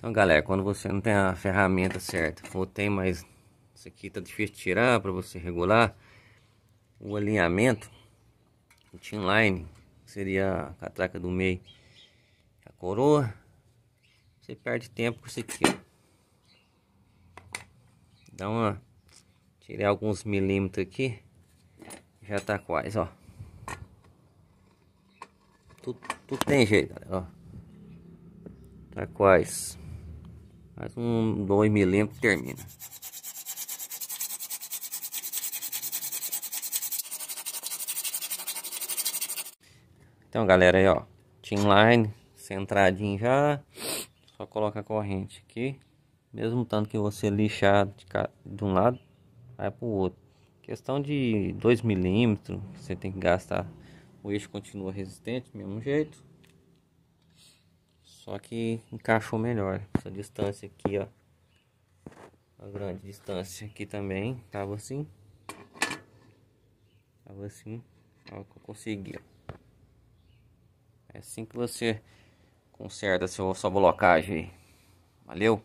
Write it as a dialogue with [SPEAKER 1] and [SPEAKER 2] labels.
[SPEAKER 1] Então galera, quando você não tem a ferramenta certa, ou tem, mas isso aqui tá difícil de tirar para você regular o alinhamento, o line seria a catraca do meio, a coroa, você perde tempo com isso aqui, ó. Dá uma, tirei alguns milímetros aqui, já tá quase, ó. Tudo, tudo tem jeito, galera, ó. Tá quase. Mais um 2 milímetros termina. Então galera aí ó, line centradinho já, só coloca a corrente aqui, mesmo tanto que você lixar de, de um lado, vai pro outro. Questão de 2 milímetros, você tem que gastar, o eixo continua resistente, mesmo jeito. Só que encaixou melhor. Essa distância aqui, ó. A grande distância aqui também. Tava assim. Tava assim. Ó, que eu consegui. É assim que você conserta seu, sua blocagem aí. Valeu?